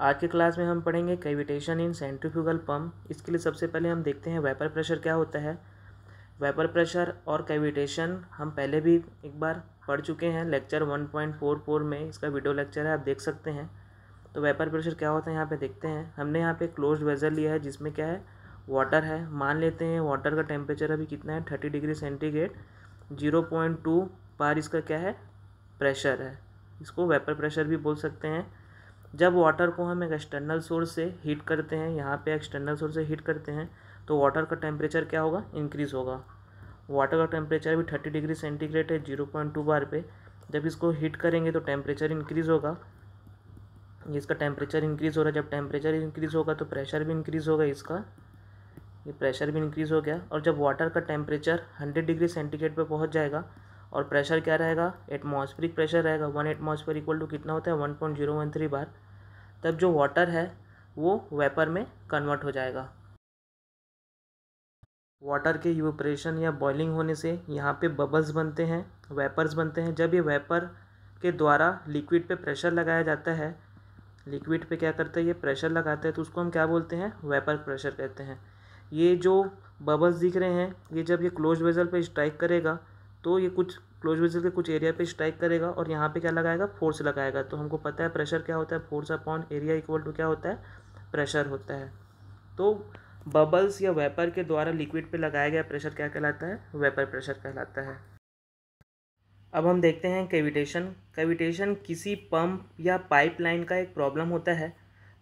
आज के क्लास में हम पढ़ेंगे कैविटेशन इन सेंट्रीफ्यूगल पम्प इसके लिए सबसे पहले हम देखते हैं वेपर प्रेशर क्या होता है। वेपर प्रेशर और कैविटेशन हम पहले भी एक बार पढ़ चुके हैं lecture one point four four में, इसका वीडियो लेक्चर है, आप देख सकते हैं। तो वेपर प्रेशर क्या होता है यहाँ पे देखते हैं। हमने यहाँ पे क्लोज वेजर लिया है, जिसमें क्या है वाटर है। मान लेते हैं वाटर का टेम्परेचर अभी कितना है thirty degree centigrade zero point two bar इसका क्या है प्रेशर है। इसको वेपर प्रेशर भी बोल सकते हैं। जब वाटर को हम एक एक्सटर्नल सोर्स से हीट करते हैं, यहाँ पे एक्सटर्नल सोर्स से हीट करते हैं तो वाटर का टेम्परेचर क्या होगा? इंक्रीज़ होगा। वाटर का टेम्परेचर भी थर्टी डिग्री सेंटीग्रेड है ज़ीरो पॉइंट टू बार पे। जब इसको हीट करेंगे तो टेम्परेचर इंक्रीज़ होगा। इसका टेम्परेचर इंक्रीज़ हो रहा है। जब टेम्परेचर इंक्रीज़ होगा तो प्रेशर भी इंक्रीज़ होगा इसका। ये प्रेशर भी इंक्रीज़ हो गया। और जब वाटर का टेम्परेचर हंड्रेड डिग्री सेंटीग्रेड पर पहुँच जाएगा और प्रेशर क्या रहेगा? एटमॉस्फेरिक प्रेशर रहेगा। वन एटमॉस्फेयर इक्वल टू कितना होता है? One point zero one three bar. तब जो वाटर है, वो वेपर में कन्वर्ट हो जाएगा। वाटर के यूपरेशन या बॉइलिंग होने से यहाँ पे बबल्स बनते हैं, वेपर्स बनते हैं। जब ये वेपर के द्वारा लिक्विड पे प्रेशर लगाया जाता है, लिक्विड पे क्या करते हैं? ये प्रेशर लगाते हैं तो उसको हम क्या बोलते हैं? वेपर प्रेशर कहते हैं। ये जो बबल्स दिख रहे हैं, ये जब ये क्लोज वेजल पे स्ट्राइक करेगा तो ये कुछ क्लोज वेजल के कुछ एरिया पे स्ट्राइक करेगा और यहाँ पे क्या लगाएगा? फोर्स लगाएगा। तो हमको पता है प्रेशर क्या होता है? Force upon area equal to क्या होता है? प्रेशर होता है। तो बबल्स या वेपर के द्वारा लिक्विड पे लगाया गया प्रेशर क्या कहलाता है? वेपर प्रेशर कहलाता है। अब हम देखते हैं कैविटेशन कैविटेशन किसी पंप या पाइपलाइन का एक प्रॉब्लम होता है।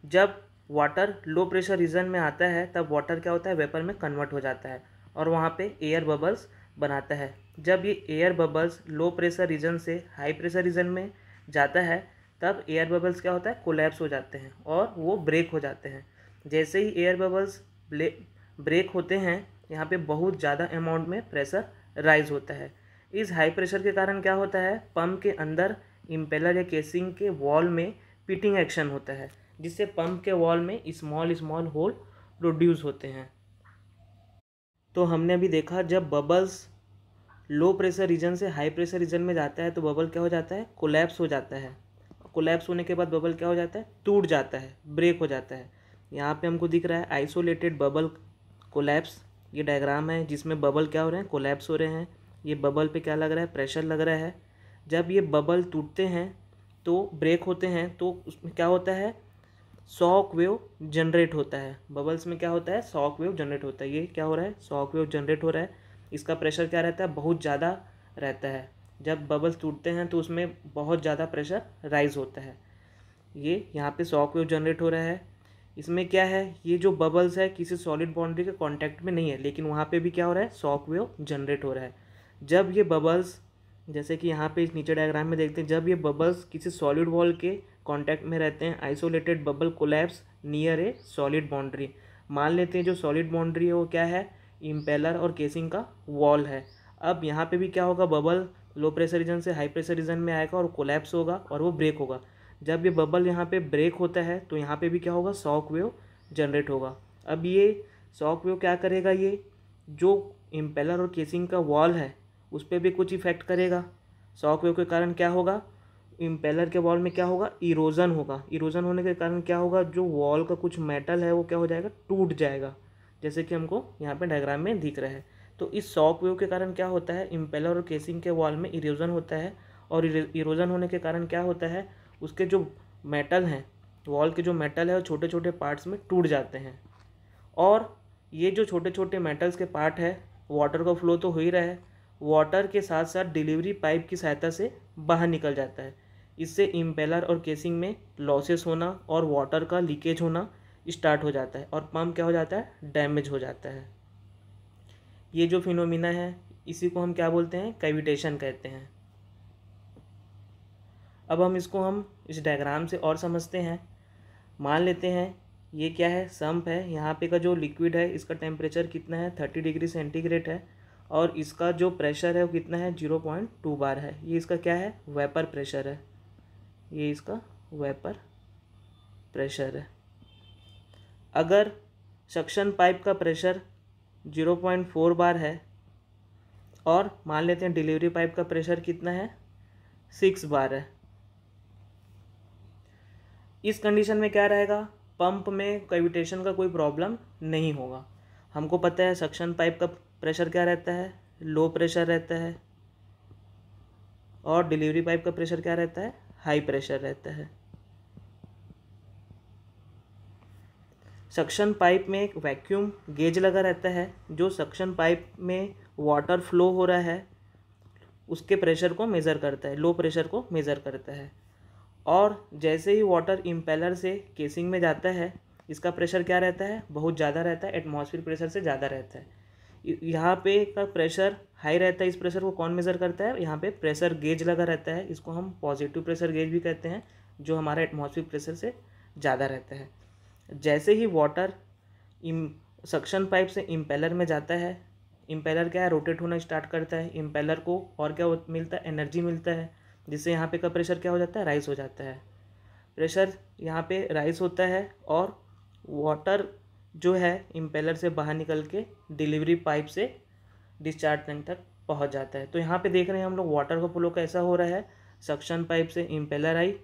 जब वाटर लो प्रेशर रीजन में आता है, तब वाटर क्या होता है? वेपर में कन्वर्ट हो जाता है। और वहाँ पे एयर बबल्स बनाता है। जब ये air bubbles low pressure region से हाई प्रेशर रीजन में जाता है, तब एयर बबल्स क्या होता है? कोलैप्स हो जाते हैं और वो ब्रेक हो जाते हैं। जैसे ही एयर बबल्स ब्रेक होते हैं, यहाँ पे बहुत ज़्यादा अमाउंट में प्रेशर राइज होता है। इस हाई प्रेशर के कारण क्या होता है? पम्प के अंदर इम्पेलर या केसिंग के वॉल में पिटिंग एक्शन होता है, जिससे पम्प के वॉल में स्मॉल स्मॉल होल प्रोड्यूस होते हैं। तो हमने अभी देखा जब बबल्स लो प्रेशर रीजन से हाई प्रेशर रीजन में जाता है तो बबल क्या हो जाता है? कोलैप्स हो जाता है। कोलैप्स होने के बाद बबल क्या हो जाता है? टूट जाता है ब्रेक हो जाता है। यहाँ पे हमको दिख रहा है आइसोलेटेड बबल कोलैप्स ये डायग्राम है जिसमें बबल क्या हो रहे हैं? कोलैप्स हो रहे हैं। ये बबल पे क्या लग रहा है? प्रेशर लग रहा है। जब ये बबल टूटते हैं तो ब्रेक होते हैं तो उसमें क्या होता है? सॉक वेव जनरेट होता है। बबल्स में क्या होता है? सॉक वेव जनरेट होता है। ये क्या हो रहा है? सॉक वेव जनरेट हो रहा है। इसका प्रेशर क्या रहता है? बहुत ज़्यादा रहता है। जब बबल्स टूटते हैं तो उसमें बहुत ज़्यादा प्रेशर राइज होता है। ये यहाँ पे सॉक वेव जनरेट हो रहा है। इसमें क्या है? ये जो बबल्स है, किसी सॉलिड बाउंड्री के कांटेक्ट में नहीं है, लेकिन वहाँ पे भी क्या हो रहा है? सॉक वेव जनरेट हो रहा है। जब ये बबल्स, जैसे कि यहाँ पे नीचे डायग्राम में देखते हैं, जब ये बबल्स किसी सॉलिड वॉल के कांटेक्ट में रहते हैं isolated bubble collapse near a solid boundary मान लेते हैं जो सॉलिड बाउंड्री है, वो क्या है? इम्पेलर और केसिंग का वॉल है. अब यहाँ पे भी क्या होगा? बबल लो प्रेशर रीजन से हाई प्रेशर रीजन में आएगा और कोलैप्स होगा और वो ब्रेक होगा. जब ये बबल यहाँ पे ब्रेक होता है तो यहाँ पे भी क्या होगा? शॉक वेव जनरेट होगा. अब ये शॉक वेव क्या करेगा ये? जो इम्पेलर और केसिंग का वॉल है, उस पर भी कुछ इफ़ेक्ट करेगा. शॉक वेव के कारण क्या होगा? इम्पेलर के वॉल में क्या होगा? इरोजन होगा। इरोजन होने के कारण क्या होगा? जो वॉल का कुछ मेटल है, वो क्या हो जाएगा? टूट जाएगा। जैसे कि हमको यहाँ पे डायग्राम में दिख रहा है। तो इस शॉक वेव के कारण क्या होता है? इम्पेलर और केसिंग के वॉल में इरोजन होता है। और इरोजन होने के कारण क्या होता है? उसके जो मेटल हैं वॉल के जो मेटल है, वो छोटे छोटे पार्ट्स में टूट जाते हैं। और ये जो छोटे छोटे मेटल्स के पार्ट है वाटर का फ्लो तो हो ही रहा है। वाटर के साथ साथ डिलीवरी पाइप की सहायता से बाहर निकल जाता है। इससे इम्पेलर और केसिंग में लॉसेस होना और वाटर का लीकेज होना स्टार्ट हो जाता है और पम्प क्या हो जाता है? डैमेज हो जाता है। ये जो फिनोमिना है, इसी को हम क्या बोलते हैं? कैविटेशन कहते हैं। अब हम इसको हम इस डायग्राम से और समझते हैं। मान लेते हैं, ये क्या है? सम्प है। यहाँ पे का जो लिक्विड है, इसका टेम्परेचर कितना है? थर्टी डिग्री सेंटीग्रेड है। और इसका जो प्रेशर है, वो कितना है? ज़ीरो पॉइंट टू बार है। ये इसका क्या है? वेपर प्रेशर है। ये इसका वेपर प्रेशर है। अगर सक्शन पाइप का pressure zero point four bar है और मान लेते हैं डिलीवरी पाइप का प्रेशर कितना है, सिक्स बार है। इस कंडीशन में क्या रहेगा? पंप में कैविटेशन का कोई प्रॉब्लम नहीं होगा। हमको पता है सक्शन पाइप का प्रेशर क्या रहता है? लो प्रेशर रहता है। और डिलीवरी पाइप का प्रेशर क्या रहता है? हाई प्रेशर रहता है। सक्शन पाइप में एक वैक्यूम गेज लगा रहता है, जो सक्शन पाइप में वाटर फ्लो हो रहा है, उसके प्रेशर को मेज़र करता है, लो प्रेशर को मेज़र करता है। और जैसे ही वाटर इम्पेलर से केसिंग में जाता है, इसका प्रेशर क्या रहता है? बहुत ज़्यादा रहता है, एटमॉस्फेयर प्रेशर से ज़्यादा रहता है। यहाँ पे का प्रेशर हाई रहता है, इस प्रेशर को कौन मेज़र करता है? यहाँ पे प्रेशर गेज लगा रहता है, इसको हम पॉजिटिव प्रेशर गेज भी कहते हैं, जो हमारा एटमॉस्फेयर प्रेशर से ज़्यादा रहता है। जैसे ही वाटर इम सक्शन पाइप से इम्पेलर में जाता है इम्पेलर क्या है? रोटेट होना स्टार्ट करता है इम्पेलर को और क्या मिलता है? एनर्जी मिलता है, जिससे यहाँ पे का प्रेशर क्या हो जाता है? राइस हो जाता है। प्रेशर यहाँ पे राइस होता है और वाटर जो है इम्पेलर से बाहर निकल के डिलीवरी पाइप से डिस्चार्ज टैंक तक पहुँच जाता है। तो यहाँ पे देख रहे हैं हम लोग वाटर का फ्लो कैसा हो रहा है। सक्शन पाइप से इम्पेलर आई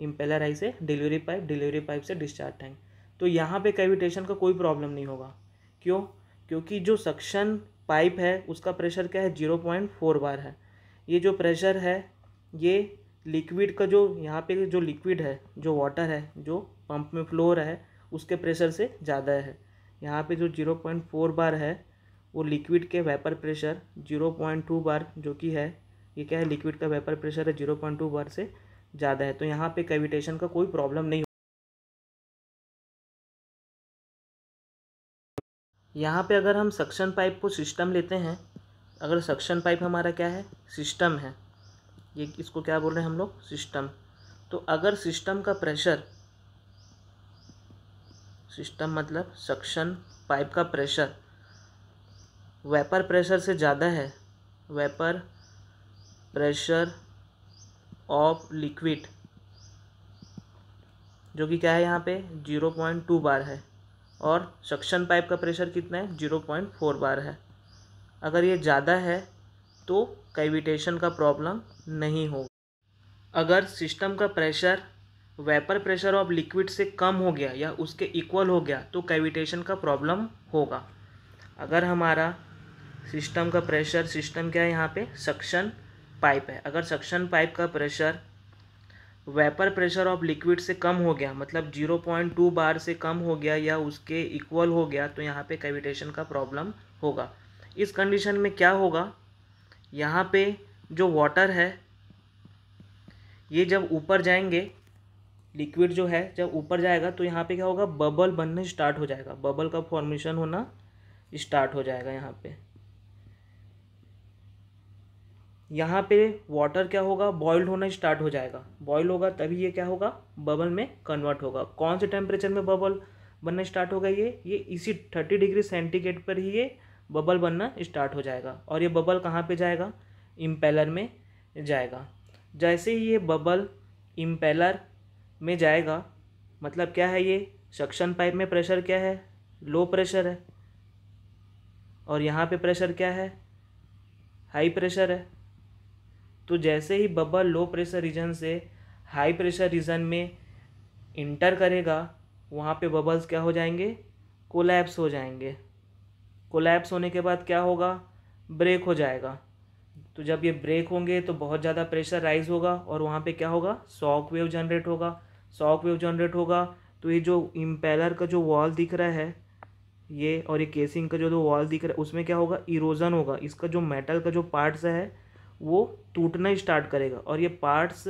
इम्पेलर आई से डिलीवरी पाइप डिलीवरी पाइप से डिस्चार्ज टैंक तो यहाँ पे कैविटेशन का कोई प्रॉब्लम नहीं होगा। क्यों? क्योंकि जो सक्शन पाइप है, उसका प्रेशर क्या है? ज़ीरो पॉइंट फोर बार है। ये जो प्रेशर है, ये लिक्विड का जो, यहाँ पे जो लिक्विड है, जो वाटर है, जो पंप में फ्लो हो रहा है उसके प्रेशर से ज़्यादा है। यहाँ पे जो ज़ीरो पॉइंट फोर बार है, वो लिक्विड के vapour pressure zero point two bar जो कि है, ये क्या है लिक्विड का वेपर प्रेशर है ज़ीरो पॉइंट टू बार से ज़्यादा है। तो यहाँ पे कैविटेशन का कोई प्रॉब्लम नहीं यहाँ पे अगर हम सक्शन पाइप को सिस्टम लेते हैं, अगर सक्शन पाइप हमारा क्या है सिस्टम है। ये इसको क्या बोल रहे हैं हम लोग? सिस्टम तो अगर सिस्टम का प्रेशर सिस्टम मतलब सक्शन पाइप का प्रेशर वेपर प्रेशर से ज़्यादा है। वेपर प्रेशर ऑफ़ लिक्विड जो कि क्या है यहाँ पे? ज़ीरो पॉइंट टू बार है। और सक्शन पाइप का प्रेशर कितना है? ज़ीरो पॉइंट फोर बार है। अगर ये ज़्यादा है तो कैविटेशन का प्रॉब्लम नहीं होगा। अगर सिस्टम का pressure vapour pressure of liquid से कम हो गया या उसके इक्वल हो गया तो कैविटेशन का प्रॉब्लम होगा। अगर हमारा सिस्टम का प्रेशर, सिस्टम क्या है यहाँ पे? सक्शन पाइप है। अगर सक्शन पाइप का pressure vapour pressure of liquid से कम हो गया मतलब ज़ीरो पॉइंट टू बार से कम हो गया या उसके इक्वल हो गया तो यहाँ पे कैविटेशन का प्रॉब्लम होगा। इस कंडीशन में क्या होगा? यहाँ पे जो वाटर है, ये जब ऊपर जाएँगे लिक्विड जो है, जब ऊपर जाएगा तो यहाँ पे क्या होगा, बबल बनने स्टार्ट हो जाएगा। बबल का फॉर्मेशन होना स्टार्ट हो जाएगा यहाँ पे। यहाँ पे वाटर क्या होगा बॉइल्ड होना स्टार्ट हो जाएगा। बॉयल होगा तभी ये क्या होगा, बबल में कन्वर्ट होगा। कौन से टेम्परेचर में बबल बनना स्टार्ट होगा ये? ये इसी थर्टी डिग्री सेंटीग्रेड पर ही ये बबल बनना स्टार्ट हो जाएगा। और ये बबल कहाँ पे जाएगा? इम्पेलर में जाएगा। जैसे ही ये बबल इम्पेलर में जाएगा। मतलब क्या है ये? सक्शन पाइप में प्रेशर क्या है? लो प्रेशर है। और यहाँ पे प्रेशर क्या है? हाई प्रेशर है। तो जैसे ही बबल लो प्रेशर रीजन से हाई प्रेशर रीजन में इंटर करेगा, वहाँ पे बबल्स क्या हो जाएँगे? कोलैप्स हो जाएँगे। कोलैप्स होने के बाद क्या होगा? ब्रेक हो जाएगा। तो जब ये ब्रेक होंगे तो बहुत ज़्यादा प्रेशर राइज होगा और वहाँ पे क्या होगा? सॉक वेव जनरेट होगा। सॉक वेव जनरेट होगा। तो ये जो इम्पेलर का जो वॉल दिख रहा है, ये और ये केसिंग का जो जो वॉल दिख रहा है, उसमें क्या होगा? इरोजन होगा। इसका जो मेटल का जो पार्ट्स है, वो टूटना स्टार्ट करेगा। और ये पार्ट्स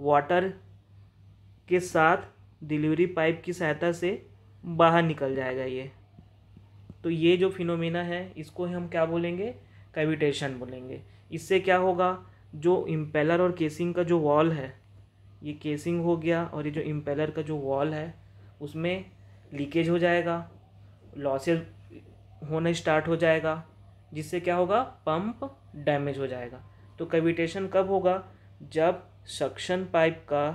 वाटर के साथ डिलीवरी पाइप की सहायता से बाहर निकल जाएगा ये। तो ये जो फिनोमिना है, इसको हम क्या बोलेंगे? कैविटेशन बोलेंगे। इससे क्या होगा? जो इम्पेलर और केसिंग का जो वॉल है, ये केसिंग हो गया और ये जो इम्पेलर का जो वॉल है, उसमें लीकेज हो जाएगा लॉसेज होना स्टार्ट हो जाएगा, जिससे क्या होगा? पंप डैमेज हो जाएगा। तो कैविटेशन कब होगा? जब सक्शन पाइप का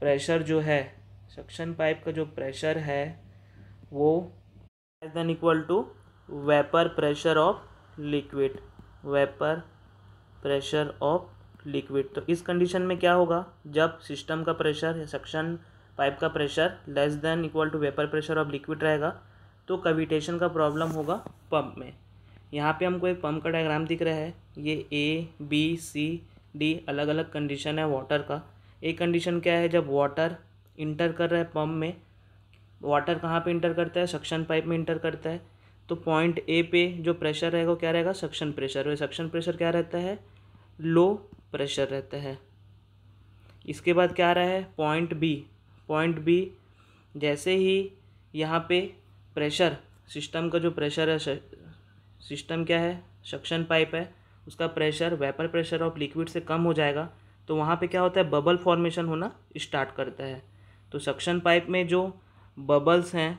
प्रेशर जो है सक्शन पाइप का जो प्रेशर है, वो then equal to vapour pressure of liquid vapour, pressure of liquid. तो इस कंडीशन में क्या होगा? जब सिस्टम का प्रेशर या सक्शन पाइप का pressure less than equal to vapour pressure of liquid रहेगा तो कविटेशन का प्रॉब्लम होगा पंप में। यहाँ पे हमको एक पंप का डायग्राम दिख रहा है। ये ए बी सी डी अलग अलग कंडीशन है वाटर का। एक कंडीशन क्या है? जब वाटर इंटर कर रहा है पंप में, वाटर कहाँ पे इंटर करता है? सक्शन पाइप में इंटर करता है। तो पॉइंट ए पे जो प्रेशर रहेगा वो क्या रहेगा? सक्शन प्रेशर सक्शन प्रेशर क्या रहता है? लो प्रेशर रहता है। इसके बाद क्या आ रहा है? पॉइंट बी पॉइंट बी जैसे ही यहाँ पे प्रेशर सिस्टम का जो प्रेशर है सिस्टम क्या है? सक्शन पाइप है। उसका pressure vapour pressure of liquid से कम हो जाएगा। तो वहाँ पे क्या होता है? बबल फॉर्मेशन होना स्टार्ट करता है। तो सक्शन पाइप में जो बबल्स हैं,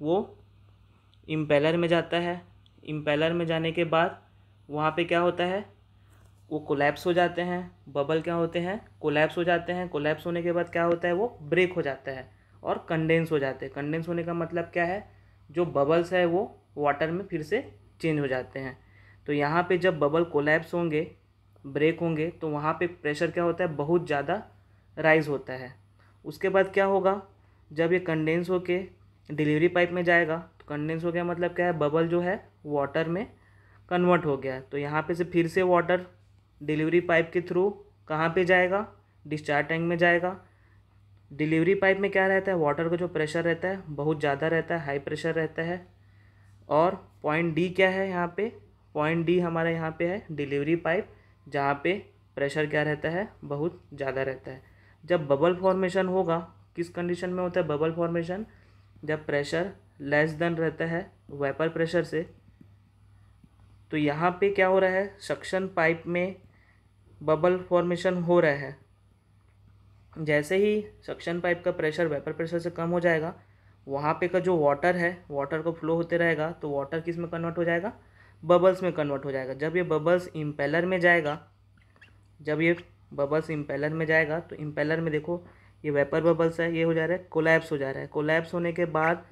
वो इम्पेलर में जाता है। इम्पेलर में जाने के बाद वहाँ पे क्या होता है? वो कोलैप्स हो जाते हैं। बबल क्या होते हैं? कोलैप्स हो जाते हैं। कोलैप्स होने के बाद क्या होता है? वो ब्रेक हो जाता है और कंडेंस हो जाते हैं। कंडेंस होने का मतलब क्या है? जो बबल्स है वो वाटर में फिर से चेंज हो जाते हैं। तो यहाँ पे जब बबल कोलैप्स होंगे ब्रेक होंगे तो वहाँ पे प्रेशर क्या होता है? बहुत ज़्यादा राइज होता है। उसके बाद क्या होगा? जब ये कंडेंस होके डिलीवरी पाइप में जाएगा कंडेंस हो गया मतलब क्या है, बबल जो है वाटर में कन्वर्ट हो गया तो यहाँ पे से फिर से वाटर डिलीवरी पाइप के थ्रू कहाँ पे जाएगा? डिस्चार्ज टैंक में जाएगा। डिलीवरी पाइप में क्या रहता है? वाटर का जो प्रेशर रहता है, बहुत ज़्यादा रहता है हाई प्रेशर रहता है। और पॉइंट डी क्या है यहाँ पे? पॉइंट डी हमारा यहाँ पे है डिलीवरी पाइप जहाँ पे प्रेशर क्या रहता है? बहुत ज़्यादा रहता है। जब बबल फॉर्मेशन होगा, किस कंडीशन में होता है? बबल फॉर्मेशन जब प्रेशर लेस देन रहता है वेपर प्रेशर से तो यहाँ पे क्या हो रहा है? सक्शन पाइप में बबल फॉर्मेशन हो रहा है। जैसे ही सक्शन पाइप का प्रेशर वेपर प्रेशर से कम हो जाएगा, वहाँ पे का जो वाटर है वाटर को फ्लो होते रहेगा तो वाटर किसमें कन्वर्ट हो जाएगा? बबल्स में कन्वर्ट हो जाएगा। जब ये बबल्स इम्पेलर में जाएगा, जब ये बबल्स इम्पेलर में जाएगा तो इम्पेलर में देखो ये वेपर बबल्स है, ये हो जा रहा है कोलैप्स हो जा रहा है। कोलैप्स होने के बाद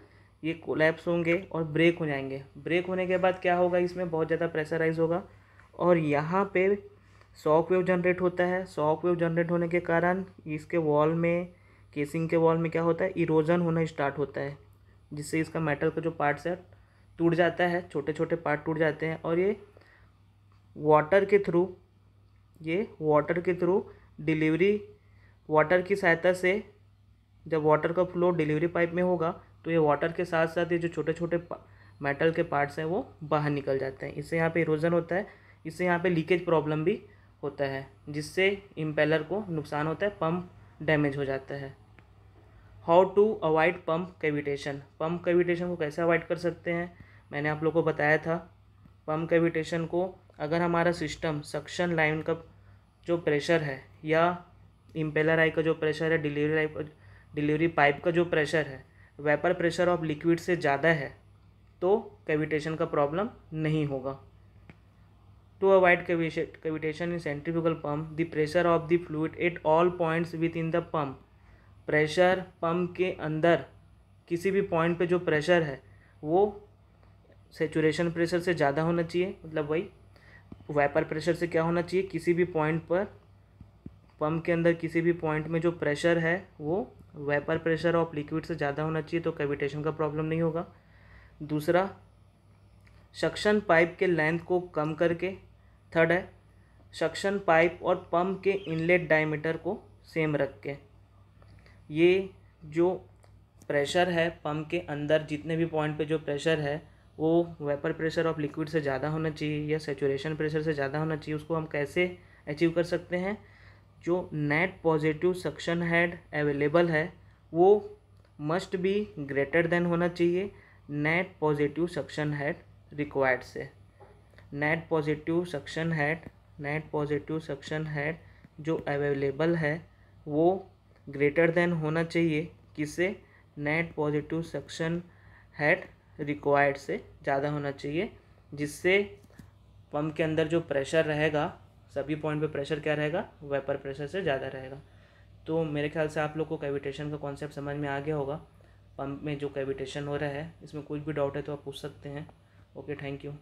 ये कोलैप्स होंगे और ब्रेक हो जाएँगे। ब्रेक होने के बाद क्या होगा? इसमें बहुत ज़्यादा प्रेशराइज होगा। और यहाँ पे शॉक वेव जनरेट होता है। शॉक वेव जनरेट होने के कारण इसके वॉल में केसिंग के वॉल में क्या होता है? इरोजन होना स्टार्ट होता है, जिससे इसका मेटल का जो पार्ट्स है, टूट जाता है। छोटे छोटे पार्ट टूट जाते हैं। और ये वाटर के थ्रू ये वाटर के थ्रू डिलीवरी वाटर की सहायता से जब वाटर का फ्लो डिलीवरी पाइप में होगा तो ये वाटर के साथ साथ ये जो छोटे छोटे मेटल के पार्ट्स हैं, वो बाहर निकल जाते हैं। इससे यहाँ पे इरोजन होता है, इससे यहाँ पे लीकेज प्रॉब्लम भी होता है, जिससे इम्पेलर को नुकसान होता है पंप डैमेज हो जाता है। How to avoid pump cavitation pump cavitation को कैसे अवॉइड कर सकते हैं? मैंने आप लोग को बताया था। पम्प कैविटेशन को अगर हमारा सिस्टम सक्शन लाइन का जो प्रेशर है, या इम्पेलर आई का जो प्रेशर है डिलीवरी आई डिलीवरी पाइप का जो प्रेशर है वेपर प्रेशर ऑफ़ लिक्विड से ज़्यादा है तो कैविटेशन का प्रॉब्लम नहीं होगा। To avoid cavitation in centrifugal pump, the pressure of the fluid at all points within the pump pressure pump के अंदर किसी भी पॉइंट पे जो प्रेशर है वो सेचुरेशन प्रेशर से ज़्यादा होना चाहिए। मतलब वही वेपर प्रेशर से क्या होना चाहिए? किसी भी पॉइंट पर पंप के अंदर किसी भी पॉइंट में जो प्रेशर है, वो वेपर प्रेशर ऑफ़ लिक्विड से ज़्यादा होना चाहिए तो कैविटेशन का प्रॉब्लम नहीं होगा। दूसरा सक्शन पाइप के लेंथ को कम करके थर्ड है सक्शन पाइप और पंप के इनलेट डायमीटर को सेम रख के ये जो प्रेशर है पंप के अंदर, जितने भी पॉइंट पे जो प्रेशर है, वो वेपर प्रेशर ऑफ़ लिक्विड से ज़्यादा होना चाहिए या सेचुरेशन प्रेशर से ज़्यादा होना चाहिए, उसको हम कैसे अचीव कर सकते हैं? जो net positive suction head available है, वो मस्ट बी ग्रेटर देन होना चाहिए net positive suction head required से। Net positive suction head net positive suction head जो अवेलेबल है, वो ग्रेटर देन होना चाहिए किससे net positive suction head required से ज़्यादा होना चाहिए, जिससे पंप के अंदर जो प्रेशर रहेगा सभी पॉइंट पे प्रेशर क्या रहेगा? वेपर प्रेशर से ज़्यादा रहेगा। तो मेरे ख्याल से आप लोग को कैविटेशन का कॉन्सेप्ट समझ में आ गया होगा। पंप में जो कैविटेशन हो रहा है, इसमें कुछ भी डाउट है तो आप पूछ सकते हैं। Okay thank you